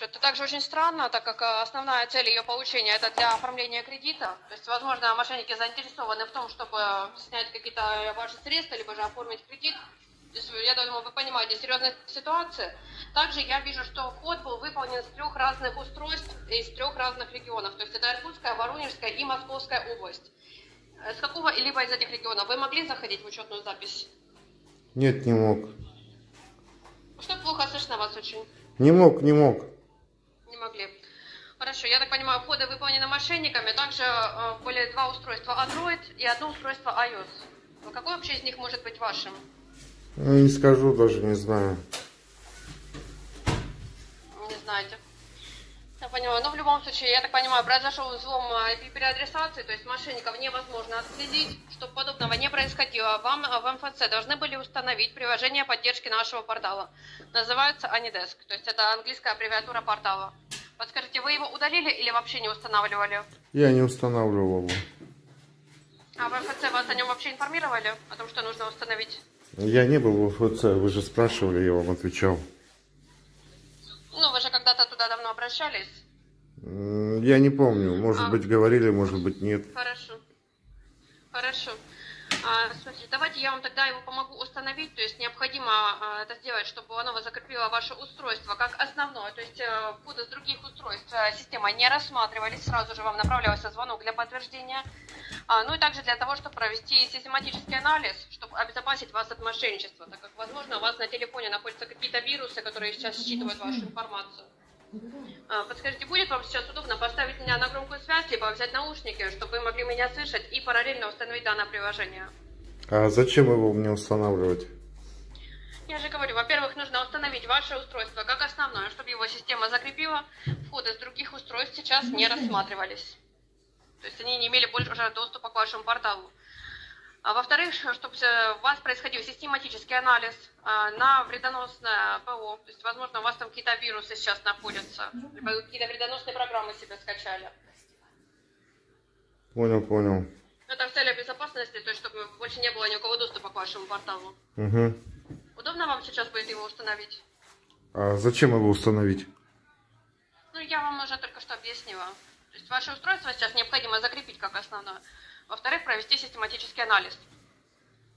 Это также очень странно, так как э, основная цель ее получения это для оформления кредита. То есть, возможно, мошенники заинтересованы в том, чтобы снять какие-то ваши средства, либо же оформить кредит. Я думаю, вы понимаете серьезность ситуации. Также я вижу, что вход был выполнен с трех разных устройств из трех разных регионов. То есть это Иркутская, Воронежская и Московская область. Э, С какого-либо из этих регионов вы могли заходить в учетную запись? Нет, не мог. Что плохо слышно вас очень? Не мог, не мог. Хорошо, я так понимаю, входы выполнены мошенниками. Также э, были два устройства Android и одно устройство iOS. Ну, Какое вообще из них может быть вашим? Ну, Не скажу, даже не знаю. Не знаете. Я понимаю. Но в любом случае, я так понимаю, произошел взлом IP-переадресации, то есть мошенников невозможно отследить. Чтобы подобного не происходило, вам э, в МФЦ должны были установить приложение поддержки нашего портала. Называется Anydesk, то есть это английская аббревиатура портала. Подскажите, вы его удалили или вообще не устанавливали? Я не устанавливал его. А в МФЦ вас о нем вообще информировали? О том, что нужно установить? Я не был в ОФЦ, вы же спрашивали, я вам отвечал. Ну, вы же когда-то туда давно обращались. Я не помню, может А. быть говорили, может быть нет. Хорошо. Хорошо. А, смотрите, давайте я вам тогда его помогу установить. То есть необходимо а, это сделать, чтобы оно закрепило ваше устройство как основное. То есть э, входы с других устройств э, система не рассматривались. Сразу же вам направлялся звонок для подтверждения. А, ну и также для того, чтобы провести систематический анализ, чтобы обезопасить вас от мошенничества, так как, возможно, у вас на телефоне находятся какие-то вирусы, которые сейчас считывают вашу информацию. А, Подскажите, будет вам сейчас удобно поставить меня на громкую связь, либо взять наушники, чтобы вы могли меня слышать и параллельно установить данное приложение? А зачем его мне устанавливать? Я же говорю, во-первых, нужно установить ваше устройство как основное, чтобы его система закрепила. Входы с других устройств сейчас не рассматривались. То есть они не имели больше доступа к вашему порталу. А во-вторых, чтобы у вас происходил систематический анализ а, на вредоносное ПО. То есть, возможно, у вас там какие-то вирусы сейчас находятся, либо какие-то вредоносные программы себе скачали. Понял, понял. Это в целях безопасности, то есть, чтобы больше не было ни у кого доступа к вашему порталу. Угу. Удобно вам сейчас будет его установить? А зачем его установить? Ну, я вам уже только что объяснила. То есть ваше устройство сейчас необходимо закрепить как основное. Во-вторых, провести систематический анализ.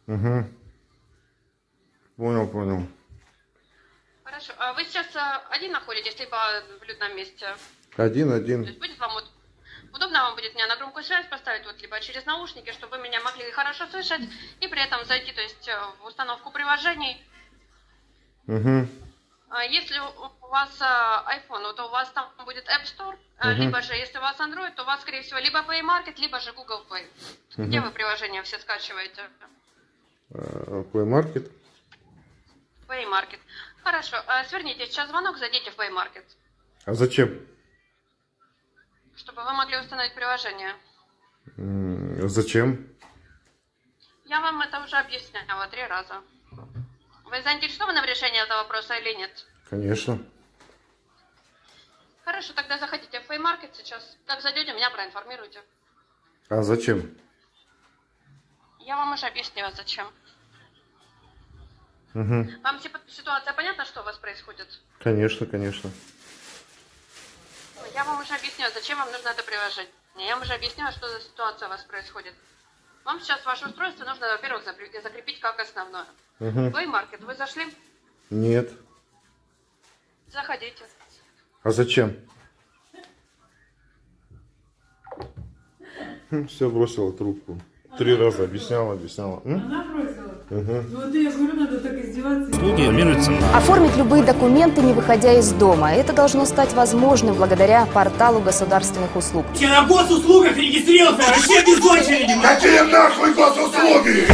Угу. Понял, понял. Хорошо. А вы сейчас э, один находитесь, либо в людном месте? Один, То один. есть будет вам вот- удобно вам будет меня на громкую связь поставить, вот, либо через наушники, чтобы вы меня могли хорошо слышать, и при этом зайти, то есть, э, в установку приложений. Угу. А Если у вас э, iPhone, то у вас там будет App Store, а, Мгм. либо же, если у вас Android, то у вас, скорее всего, либо Play Market, либо же Google Play. Где вы приложения все скачиваете? Play Market. Play Market. Хорошо. А, Сверните сейчас звонок, зайдите в Play Market, А зачем? чтобы вы могли установить приложение. М, Зачем? Я вам это уже объясняла три раза. Вы заинтересованы в решении этого вопроса или нет? Конечно. Хорошо, тогда заходите в Market сейчас. Как зайдете, меня проинформируйте. А зачем? Я вам уже объяснила, зачем. Угу. Вам типа, ситуация понятна, что у вас происходит? Конечно, конечно. Я вам уже объяснила, зачем вам нужно это приложение. Я вам уже объяснила, что за ситуация у вас происходит. Вам сейчас ваше устройство нужно, во-первых, закрепить как основное. Угу. Play Market, вы зашли? Нет. Заходите. А зачем? Все, бросила трубку. Три раза объясняла, объясняла. Она бросила? Ну вот я говорю, надо так издеваться. Оформить любые документы, не выходя из дома. Это должно стать возможным благодаря порталу государственных услуг. Я на госуслугах регистрировался, вообще без очереди. Какие нахуй госуслуги?